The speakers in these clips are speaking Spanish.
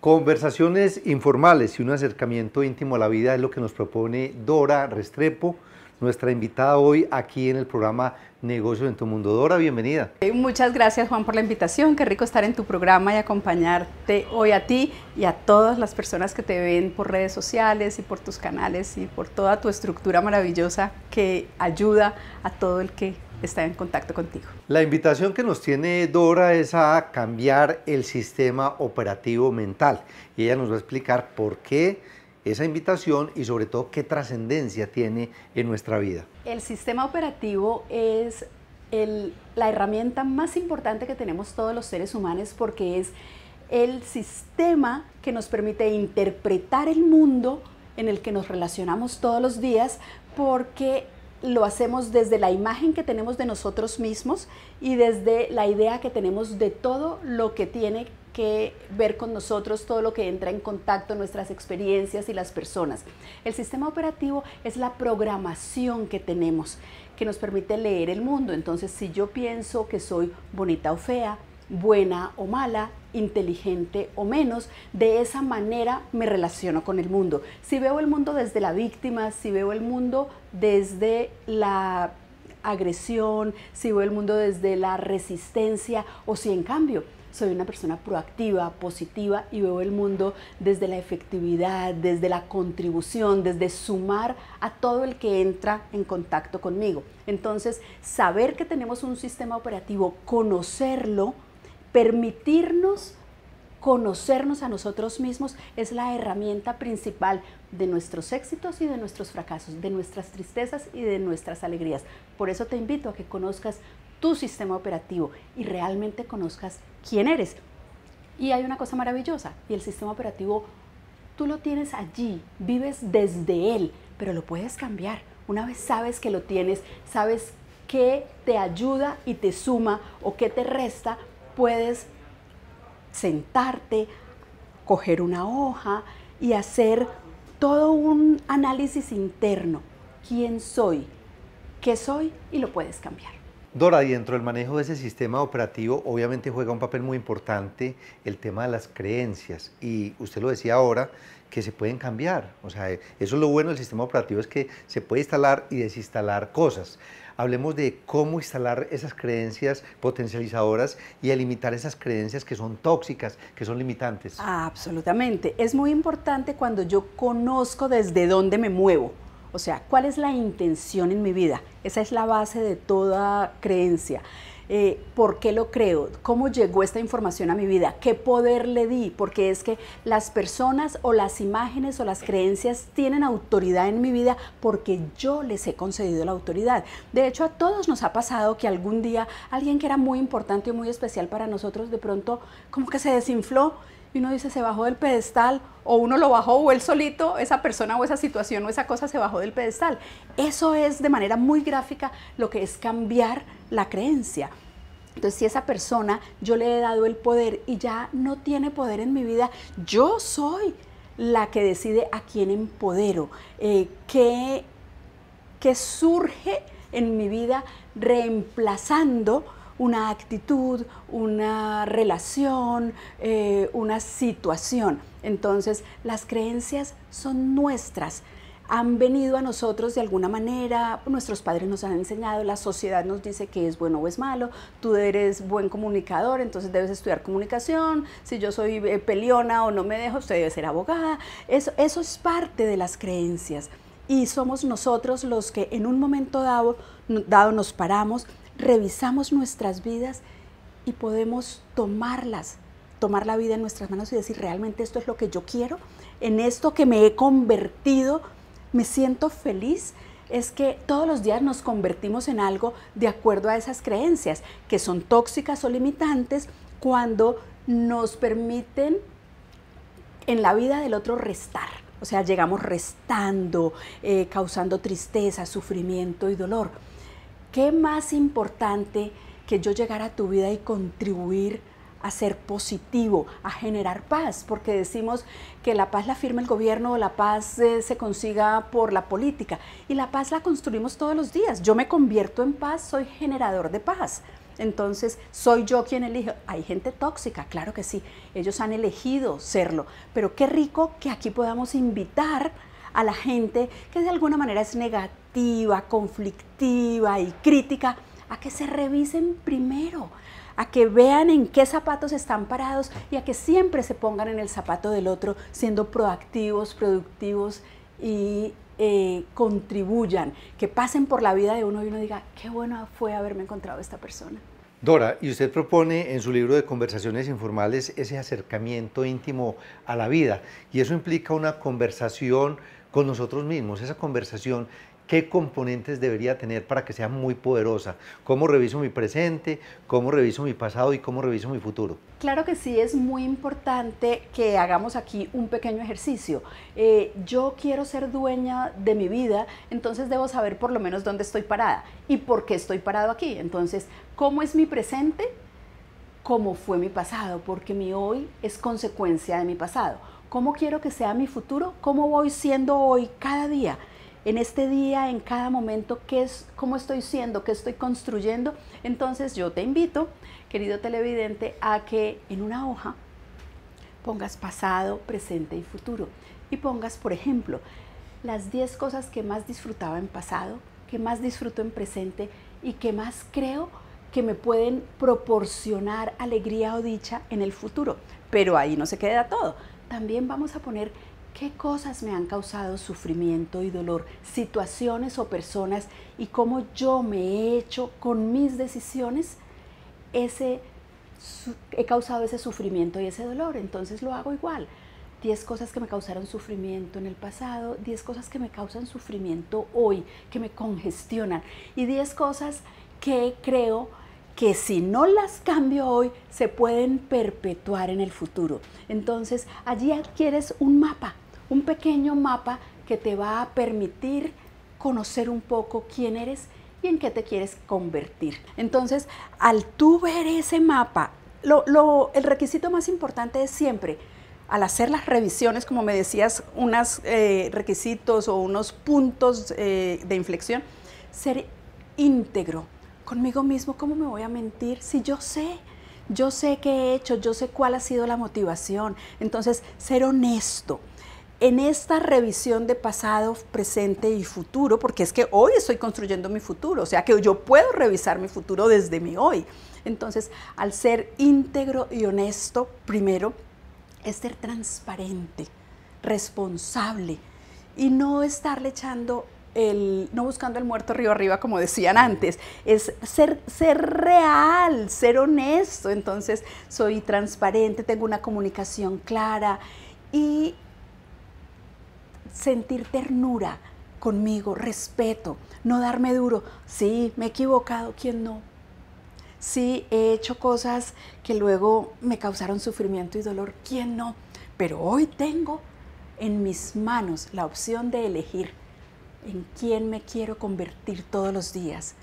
Conversaciones informales y un acercamiento íntimo a la vida es lo que nos propone Dora Restrepo, nuestra invitada hoy aquí en el programa Negocios en tu Mundo. Dora, bienvenida. Eh, muchas gracias Juan por la invitación, qué rico estar en tu programa y acompañarte hoy a ti y a todas las personas que te ven por redes sociales y por tus canales y por toda tu estructura maravillosa que ayuda a todo el que está en contacto contigo. La invitación que nos tiene Dora es a cambiar el sistema operativo mental y ella nos va a explicar por qué esa invitación y sobre todo qué trascendencia tiene en nuestra vida. El sistema operativo es la herramienta más importante que tenemos todos los seres humanos porque es el sistema que nos permite interpretar el mundo en el que nos relacionamos todos los días porque lo hacemos desde la imagen que tenemos de nosotros mismos y desde la idea que tenemos de todo lo que tiene que ver con nosotros, todo lo que entra en contacto, nuestras experiencias y las personas. El sistema operativo es la programación que tenemos que nos permite leer el mundo. Entonces, si yo pienso que soy bonita o fea, buena o mala, inteligente o menos, de esa manera me relaciono con el mundo. Si veo el mundo desde la víctima, si veo el mundo desde la agresión, si veo el mundo desde la resistencia o si en cambio soy una persona proactiva, positiva y veo el mundo desde la efectividad, desde la contribución, desde sumar a todo el que entra en contacto conmigo. Entonces, saber que tenemos un sistema operativo, conocerlo, permitirnos conocernos a nosotros mismos es la herramienta principal de nuestros éxitos y de nuestros fracasos, de nuestras tristezas y de nuestras alegrías. Por eso te invito a que conozcas tu sistema operativo y realmente conozcas quién eres. Y hay una cosa maravillosa, y el sistema operativo tú lo tienes allí, vives desde él, pero lo puedes cambiar. Una vez sabes que lo tienes, sabes qué te ayuda y te suma o qué te resta, puedes sentarte, coger una hoja y hacer todo un análisis interno. ¿Quién soy? ¿Qué soy? Y lo puedes cambiar. Dora, dentro del manejo de ese sistema operativo, obviamente juega un papel muy importante el tema de las creencias. Y usted lo decía ahora, que se pueden cambiar. O sea, eso es lo bueno del sistema operativo, es que se puede instalar y desinstalar cosas. Hablemos de cómo instalar esas creencias potencializadoras y eliminar esas creencias que son tóxicas, que son limitantes. absolutamente. Es muy importante cuando yo conozco desde dónde me muevo. O sea, ¿cuál es la intención en mi vida? Esa es la base de toda creencia. Eh, ¿Por qué lo creo? ¿Cómo llegó esta información a mi vida? ¿Qué poder le di? Porque es que las personas o las imágenes o las creencias tienen autoridad en mi vida porque yo les he concedido la autoridad. De hecho, a todos nos ha pasado que algún día alguien que era muy importante y muy especial para nosotros de pronto como que se desinfló y uno dice se bajó del pedestal o uno lo bajó o él solito, esa persona o esa situación o esa cosa se bajó del pedestal. Eso es de manera muy gráfica lo que es cambiar la creencia. Entonces, si esa persona yo le he dado el poder y ya no tiene poder en mi vida, yo soy la que decide a quién empodero, eh, qué, surge en mi vida reemplazando una actitud, una relación, eh, una situación. Entonces, las creencias son nuestras. Han venido a nosotros de alguna manera, nuestros padres nos han enseñado, la sociedad nos dice que es bueno o es malo, tú eres buen comunicador, entonces debes estudiar comunicación, si yo soy eh, peliona o no me dejo, usted debe ser abogada, eso, eso es parte de las creencias. Y somos nosotros los que en un momento dado, dado nos paramos, revisamos nuestras vidas y podemos tomarlas, tomar la vida en nuestras manos y decir, realmente esto es lo que yo quiero, en esto que me he convertido, me siento feliz es que todos los días nos convertimos en algo de acuerdo a esas creencias, que son tóxicas o limitantes cuando nos permiten en la vida del otro restar. O sea, llegamos restando, eh, causando tristeza, sufrimiento y dolor. ¿Qué más importante que yo llegar a tu vida y contribuir a ser positivo, a generar paz, porque decimos que la paz la firma el gobierno la paz eh, se consiga por la política y la paz la construimos todos los días. Yo me convierto en paz, soy generador de paz. Entonces, ¿soy yo quien elige? Hay gente tóxica, claro que sí, ellos han elegido serlo, pero qué rico que aquí podamos invitar a la gente que de alguna manera es negativa, conflictiva y crítica, a que se revisen primero, a que vean en qué zapatos están parados y a que siempre se pongan en el zapato del otro, siendo proactivos, productivos y eh, contribuyan, que pasen por la vida de uno y uno diga, qué bueno fue haberme encontrado esta persona. Dora, y usted propone en su libro de conversaciones informales ese acercamiento íntimo a la vida, y eso implica una conversación con nosotros mismos, esa conversación qué componentes debería tener para que sea muy poderosa, cómo reviso mi presente, cómo reviso mi pasado y cómo reviso mi futuro. Claro que sí, es muy importante que hagamos aquí un pequeño ejercicio. Eh, yo quiero ser dueña de mi vida, entonces debo saber por lo menos dónde estoy parada y por qué estoy parado aquí. Entonces, ¿cómo es mi presente? ¿Cómo fue mi pasado? Porque mi hoy es consecuencia de mi pasado. ¿Cómo quiero que sea mi futuro? ¿Cómo voy siendo hoy cada día? En este día, en cada momento, qué es, cómo estoy siendo, qué estoy construyendo. Entonces yo te invito, querido televidente, a que en una hoja pongas pasado, presente y futuro. Y pongas, por ejemplo, las 10 cosas que más disfrutaba en pasado, que más disfruto en presente y que más creo que me pueden proporcionar alegría o dicha en el futuro. Pero ahí no se queda todo. También vamos a poner qué cosas me han causado sufrimiento y dolor, situaciones o personas y cómo yo me he hecho con mis decisiones ese he causado ese sufrimiento y ese dolor, entonces lo hago igual. 10 cosas que me causaron sufrimiento en el pasado, 10 cosas que me causan sufrimiento hoy, que me congestionan. Y 10 cosas que creo que si no las cambio hoy, se pueden perpetuar en el futuro. Entonces, allí adquieres un mapa, un pequeño mapa que te va a permitir conocer un poco quién eres y en qué te quieres convertir. Entonces, al tú ver ese mapa, el requisito más importante es siempre, al hacer las revisiones, como me decías, unos eh, requisitos o unos puntos eh, de inflexión, ser íntegro, conmigo mismo, ¿cómo me voy a mentir si yo sé? Yo sé qué he hecho, yo sé cuál ha sido la motivación. Entonces, ser honesto. En esta revisión de pasado, presente y futuro, porque es que hoy estoy construyendo mi futuro, o sea que yo puedo revisar mi futuro desde mi hoy. Entonces, al ser íntegro y honesto, primero, es ser transparente, responsable y no estarle echando no buscando el muerto río arriba, como decían antes, es ser, ser real, ser honesto. Entonces, soy transparente, tengo una comunicación clara y sentir ternura conmigo, respeto, no darme duro. Sí, me he equivocado, ¿quién no? Sí, he hecho cosas que luego me causaron sufrimiento y dolor, ¿quién no? Pero hoy tengo en mis manos la opción de elegir en quién me quiero convertir todos los días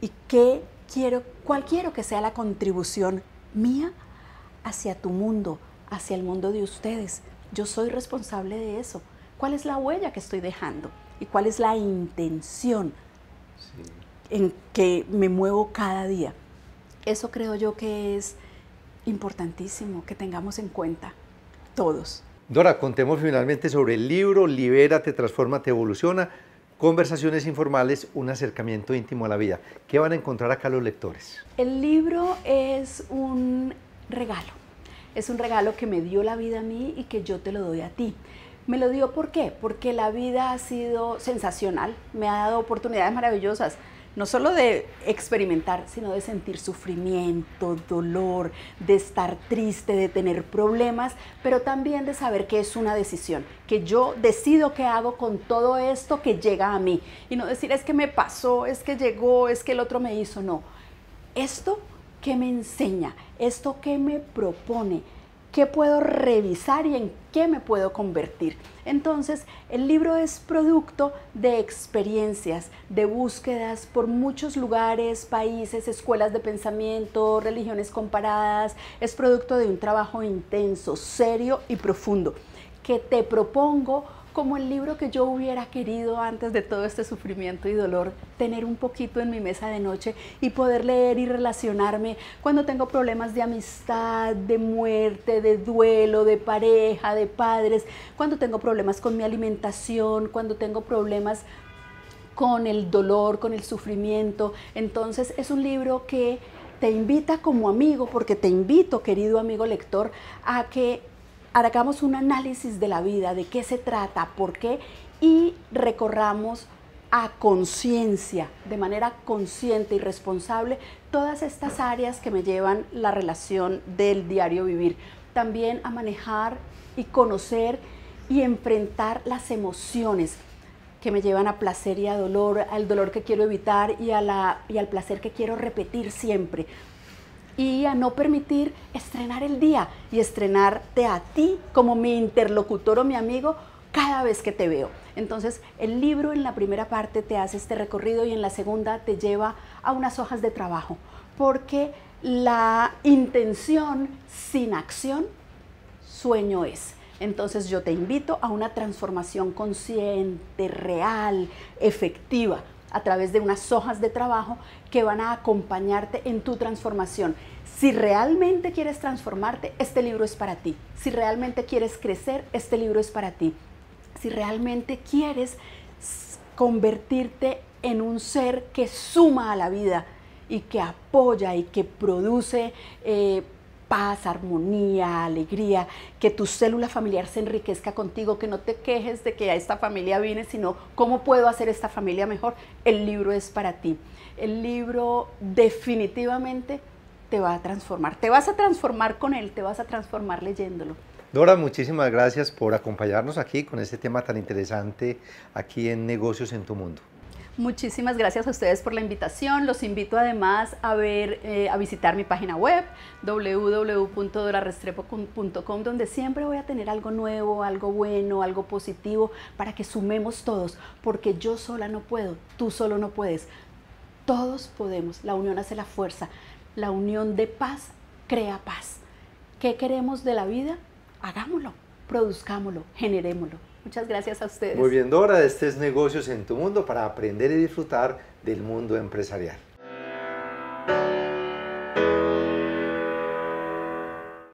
y qué quiero, cuál quiero que sea la contribución mía hacia tu mundo, hacia el mundo de ustedes. Yo soy responsable de eso. ¿Cuál es la huella que estoy dejando? ¿Y cuál es la intención en que me muevo cada día? Eso creo yo que es importantísimo que tengamos en cuenta todos. Dora, contemos finalmente sobre el libro Libérate, Transformate, Evoluciona, Conversaciones informales, un acercamiento íntimo a la vida. ¿Qué van a encontrar acá los lectores? El libro es un regalo. Es un regalo que me dio la vida a mí y que yo te lo doy a ti. Me lo dio ¿por? Porque la vida ha sido sensacional, me ha dado oportunidades maravillosas no solo de experimentar, sino de sentir sufrimiento, dolor, de estar triste, de tener problemas, pero también de saber que es una decisión, que yo decido qué hago con todo esto que llega a mí. Y no decir es que me pasó, es que llegó, es que el otro me hizo, no. Esto que me enseña, esto que me propone, qué puedo revisar y en qué me puedo convertir. Entonces, el libro es producto de experiencias, de búsquedas por muchos lugares, países, escuelas de pensamiento, religiones comparadas. Es producto de un trabajo intenso, serio y profundo que te propongo como el libro que yo hubiera querido antes de todo este sufrimiento y dolor, tener un poquito en mi mesa de noche y poder leer y relacionarme cuando tengo problemas de amistad, de muerte, de duelo, de pareja, de padres, cuando tengo problemas con mi alimentación, cuando tengo problemas con el dolor, con el sufrimiento. Entonces es un libro que te invita como amigo, porque te invito, querido amigo lector, a que hagamos un análisis de la vida, de qué se trata, por qué, y recorramos a conciencia, de manera consciente y responsable, todas estas áreas que me llevan la relación del diario vivir. También a manejar y conocer y enfrentar las emociones que me llevan a placer y a dolor, al dolor que quiero evitar y, y al placer que quiero repetir siempre y a no permitir estrenar el día y estrenarte a ti como mi interlocutor o mi amigo cada vez que te veo. Entonces, el libro en la primera parte te hace este recorrido y en la segunda te lleva a unas hojas de trabajo, porque la intención sin acción, sueño es. Entonces yo te invito a una transformación consciente, real, efectiva, a través de unas hojas de trabajo que van a acompañarte en tu transformación. Si realmente quieres transformarte, este libro es para ti. Si realmente quieres crecer, este libro es para ti. Si realmente quieres convertirte en un ser que suma a la vida y que apoya y que produce eh, paz, armonía, alegría, que tu célula familiar se enriquezca contigo, que no te quejes de que a esta familia vine, sino cómo puedo hacer esta familia mejor. El libro es para ti. El libro definitivamente te va a transformar. Te vas a transformar con él, te vas a transformar leyéndolo. Dora, muchísimas gracias por acompañarnos aquí con este tema tan interesante aquí en Negocios en tu Mundo. Muchísimas gracias a ustedes por la invitación. Los invito además a ver, eh, a visitar mi página web www.dorarestrepo.com donde siempre voy a tener algo nuevo, algo bueno, algo positivo para que sumemos todos, porque yo sola no puedo, tú solo no puedes. Todos podemos. La unión hace la fuerza. La unión de paz crea paz. ¿Qué queremos de la vida? Hagámoslo, produzcámoslo, generémoslo. Muchas gracias a ustedes. Muy bien, Dora, este es Negocios en tu Mundo para aprender y disfrutar del mundo empresarial.